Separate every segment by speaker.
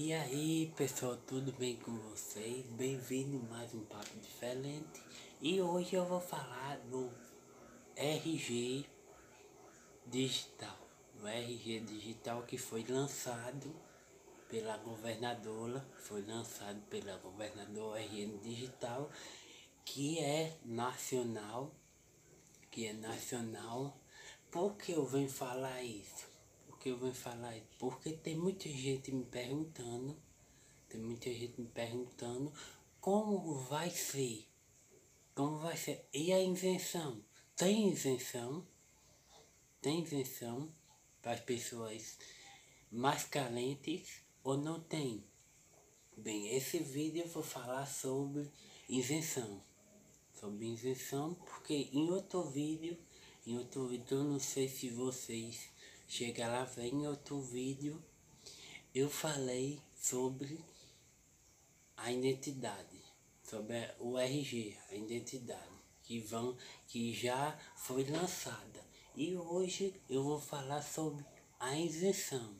Speaker 1: E aí pessoal, tudo bem com vocês? Bem-vindo mais um papo diferente E hoje eu vou falar do RG Digital O RG Digital que foi lançado pela governadora Foi lançado pela governadora RG Digital Que é nacional Que é nacional Por que eu venho falar isso? Que eu vou falar isso? Porque tem muita gente me perguntando, tem muita gente me perguntando como vai ser, como vai ser. E a isenção? Tem isenção? Tem isenção para as pessoas mais carentes ou não tem? Bem, esse vídeo eu vou falar sobre isenção. Sobre isenção, porque em outro vídeo, em outro vídeo, eu não sei se vocês Chega lá, vem outro vídeo, eu falei sobre a identidade, sobre o RG, a identidade, que, vão, que já foi lançada. E hoje eu vou falar sobre a isenção.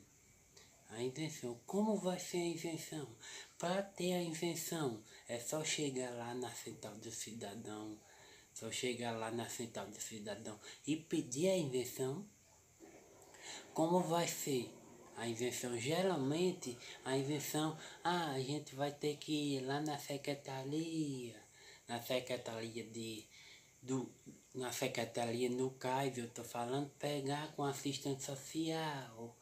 Speaker 1: A isenção. Como vai ser a isenção? Para ter a isenção, é só chegar lá na Central do Cidadão, só chegar lá na Central do Cidadão e pedir a isenção como vai ser a invenção? Geralmente a invenção, ah, a gente vai ter que ir lá na secretaria, na secretaria de do, na secretaria no CAIS, eu estou falando, pegar com assistente social,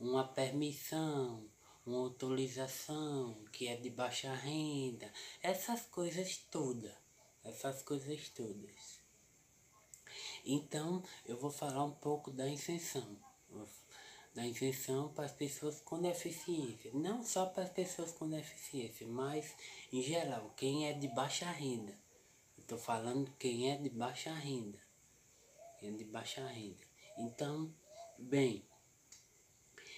Speaker 1: uma permissão, uma autorização que é de baixa renda, essas coisas todas, essas coisas todas. Então, eu vou falar um pouco da isenção da isenção para as pessoas com deficiência. Não só para as pessoas com deficiência, mas em geral, quem é de baixa renda. Estou falando quem é de baixa renda. Quem é de baixa renda. Então, bem,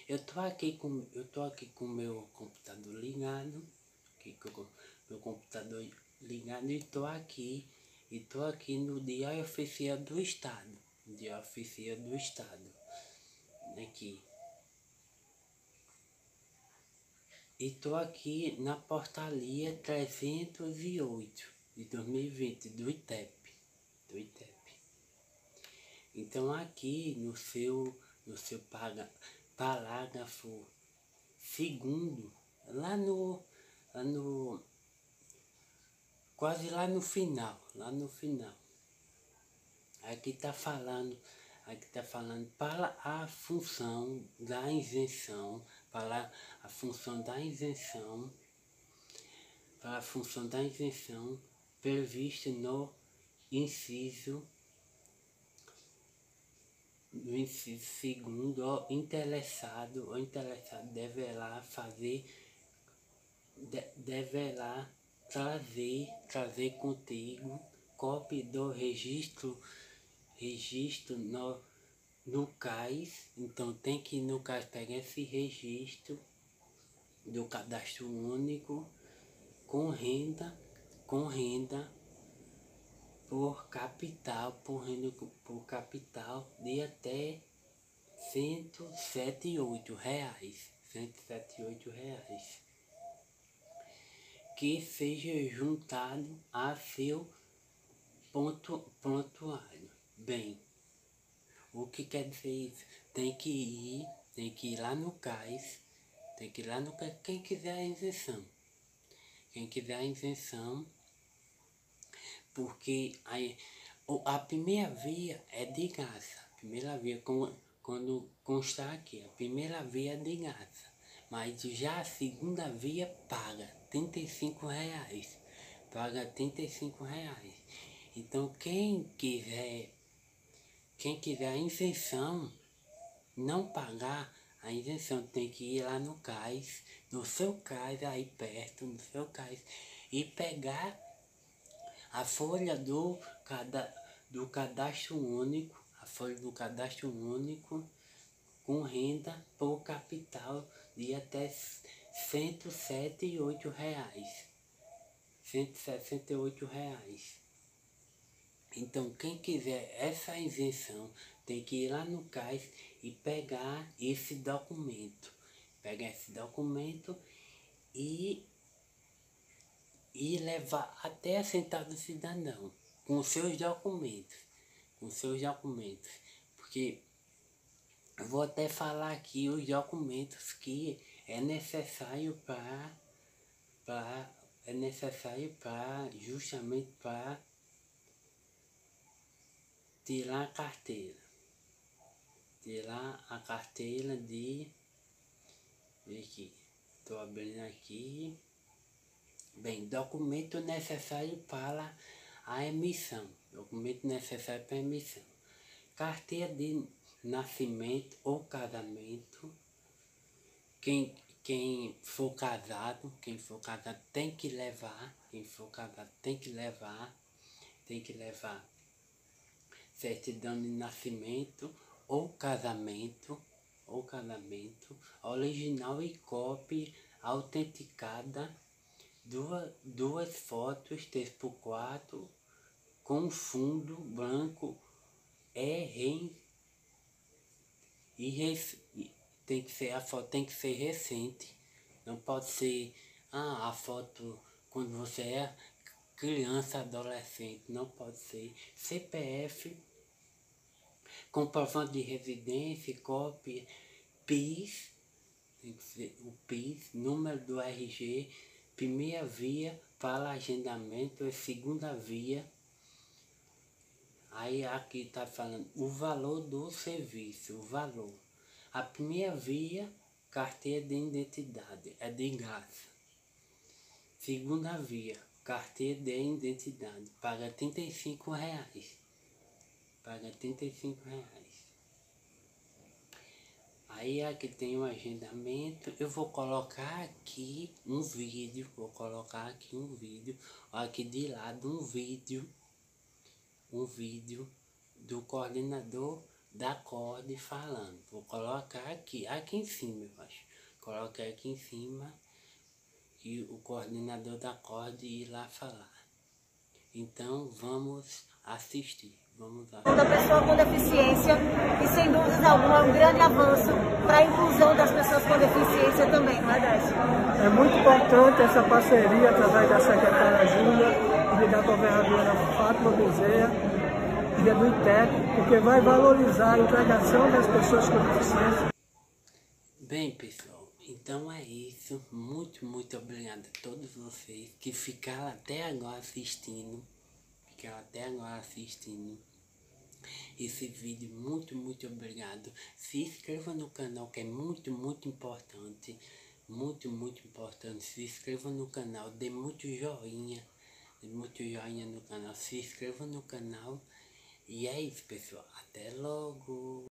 Speaker 1: eu tô aqui com eu tô aqui com meu computador ligado, aqui com meu computador ligado e tô aqui e tô aqui no dia oficial do estado, dia oficial do estado aqui. E tô aqui na portalia 308 de 2020 do ITEP, do ITEP. Então aqui no seu no seu parágrafo segundo, lá no lá no quase lá no final, lá no final. Aqui tá falando aqui está falando para a função da isenção, para a função da isenção, para a função da isenção prevista no inciso no inciso segundo, o interessado, o interessado deverá fazer, de, deverá trazer, trazer contigo cópia do registro registro no, no CAIS, então tem que no CAIS pegar esse registro do cadastro único com renda, com renda por capital, por renda por capital de até 178 reais, 178 reais que seja juntado a seu ponto pontuário. Bem, o que quer dizer isso? Tem que ir, tem que ir lá no CAIS, tem que ir lá no CAIS, quem quiser a isenção. Quem quiser a isenção, porque a, a primeira via é de graça. A primeira via, quando constar aqui, a primeira via é de graça. Mas já a segunda via paga 35 reais. Paga 35 reais. Então quem quiser quem quiser a isenção, não pagar, a isenção tem que ir lá no cais, no seu cais aí perto, no seu cais, e pegar a folha do, cada, do cadastro único, a folha do cadastro único com renda por capital de até 107,8 reais. 168 reais. Então, quem quiser essa isenção tem que ir lá no CAIS e pegar esse documento. Pegar esse documento e, e levar até a central do cidadão com seus documentos, com seus documentos, porque eu vou até falar aqui os documentos que é necessário para para é necessário para justamente para tirar a carteira. Tirar a carteira de aqui estou abrindo aqui. Bem documento necessário para a emissão. Documento necessário para a emissão. Carteira de nascimento ou casamento. Quem quem for casado, quem for casado tem que levar, quem for casado tem que levar, tem que levar certidão de nascimento ou casamento, ou casamento, original e cópia autenticada, duas, duas fotos 3x4 com fundo branco é rei e, tem que ser, a foto tem que ser recente. Não pode ser ah, a foto quando você é criança, adolescente. Não pode ser. CPF, comprovante de residência, cópia, PIS, o PIS, número do RG, primeira via para agendamento, é segunda via. Aí aqui está falando o valor do serviço, o valor. A primeira via, carteira de identidade, é de graça. Segunda via, carteira de identidade, paga 35 reais. Paga 35 reais. Aí aqui tem o um agendamento, eu vou colocar aqui um vídeo, vou colocar aqui um vídeo, aqui de lado um vídeo, um vídeo do coordenador da corda falando. Vou colocar aqui, aqui em cima, eu acho. Colocar aqui em cima e o coordenador da corda ir lá falar. Então vamos assistir. Vamos lá.
Speaker 2: Da pessoa com deficiência e sem dúvidas alguma um grande avanço para a inclusão das pessoas com deficiência também, não é Décio?
Speaker 3: É muito importante essa parceria através da secretária Júlia e da governadora Fátima Bezerra e do ITEC, porque vai valorizar a integração das pessoas com deficiência.
Speaker 1: Bem, pessoal, então é isso. Muito, muito obrigado a todos vocês que ficaram até agora assistindo. Ficaram até agora assistindo esse vídeo. Muito, muito obrigado. Se inscreva no canal que é muito, muito importante. Muito, muito importante. Se inscreva no canal, dê muito joinha. Dê muito joinha no canal. Se inscreva no canal. E é isso, pessoal. Até logo!